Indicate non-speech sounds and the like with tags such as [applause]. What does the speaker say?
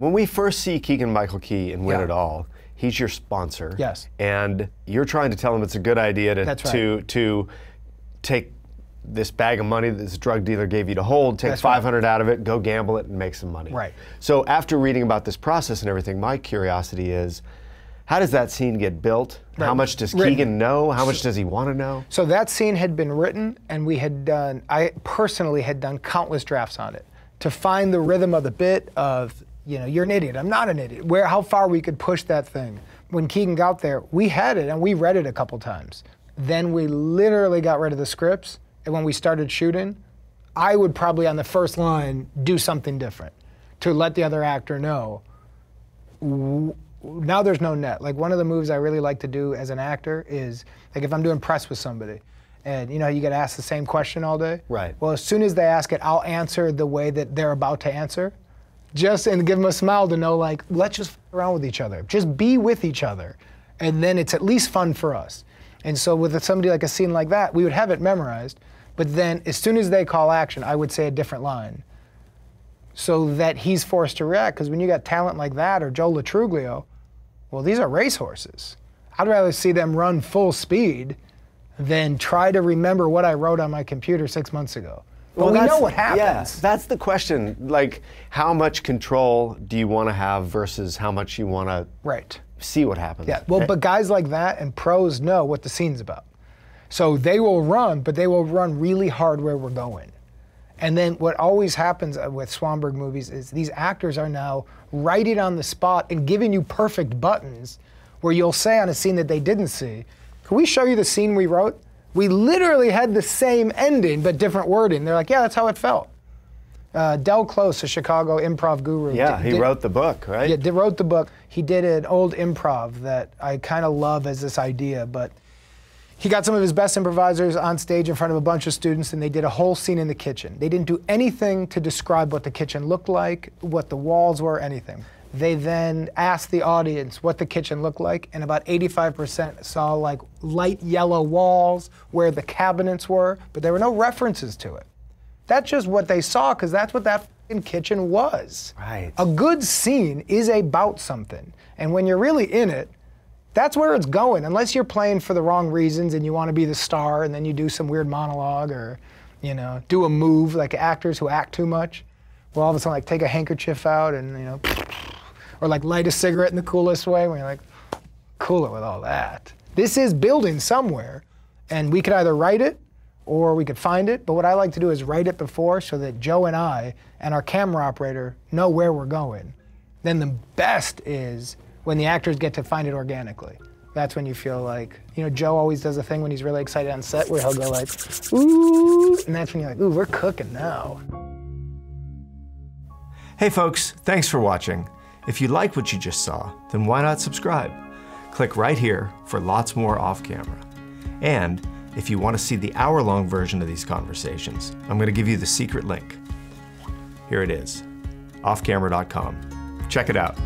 When we first see Keegan Michael Key and Win Yeah. It All, he's your sponsor. Yes. And you're trying to tell him it's a good idea to right. to to take this bag of money that this drug dealer gave you to hold, take That's right. 500 out of it, go gamble it, and make some money. Right. So after reading about this process and everything, my curiosity is, how does that scene get built? How much does Written. Keegan know? How much does he want to know? So that scene had been written, and we had done, I personally had done countless drafts on it to find the rhythm of the bit of, you know, you're an idiot, I'm not an idiot, where, how far we could push that thing. When Keegan got there, we had it and we read it a couple times. Then we literally got rid of the scripts, and when we started shooting, I would probably on the first line do something different to let the other actor know now there's no net. Like one of the moves I really like to do as an actor is like if I'm doing press with somebody, and you know you get asked the same question all day. Right. Well, as soon as they ask it, I'll answer the way that they're about to answer, just and give them a smile to know like let's just around with each other, just be with each other, and then it's at least fun for us. And so with somebody like a scene like that, we would have it memorized, but then as soon as they call action, I would say a different line so that he's forced to react. Because when you got talent like that or Joe Lo Truglio, well, these are racehorses. I'd rather see them run full speed than try to remember what I wrote on my computer six months ago. But we know what happens. Yeah, that's the question. Like, how much control do you want to have versus how much you want to Right. see what happens? Yeah. Well, but guys like that and pros know what the scene's about. So they will run, but they will run really hard where we're going. And then what always happens uh, with Swanberg movies is these actors are now writing on the spot and giving you perfect buttons where you'll say on a scene that they didn't see, Can we show you the scene we wrote? We literally had the same ending but different wording. They're like, Yeah, that's how it felt. Uh, Del Close, a Chicago improv guru. Yeah, di- he did- wrote the book, right? yeah, did, wrote the book. He did an old improv that I kind of love as this idea, but he got some of his best improvisers on stage in front of a bunch of students, and they did a whole scene in the kitchen. They didn't do anything to describe what the kitchen looked like, what the walls were, anything. They then asked the audience what the kitchen looked like, and about 85% saw like light yellow walls where the cabinets were, but there were no references to it. That's just what they saw, because that's what that fing kitchen was. Right. A good scene is about something. And when you're really in it, that's where it's going. Unless you're playing for the wrong reasons and you want to be the star and then you do some weird monologue or, you know, do a move like actors who act too much. Well, all of a sudden, like take a handkerchief out and, you know, [laughs] or like light a cigarette in the coolest way when you're like, cool it with all that. This is building somewhere, and we could either write it or we could find it. But what I like to do is write it before so that Joe and I and our camera operator know where we're going. Then the best is when the actors get to find it organically. That's when you feel like, you know, Joe always does a thing when he's really excited on set where he'll go like, ooh, and that's when you're like, ooh, we're cooking now. Hey folks, thanks for watching. If you like what you just saw, then why not subscribe? Click right here for lots more off camera. And if you want to see the hour long version of these conversations, I'm going to give you the secret link. Here it is offcamera.com. Check it out.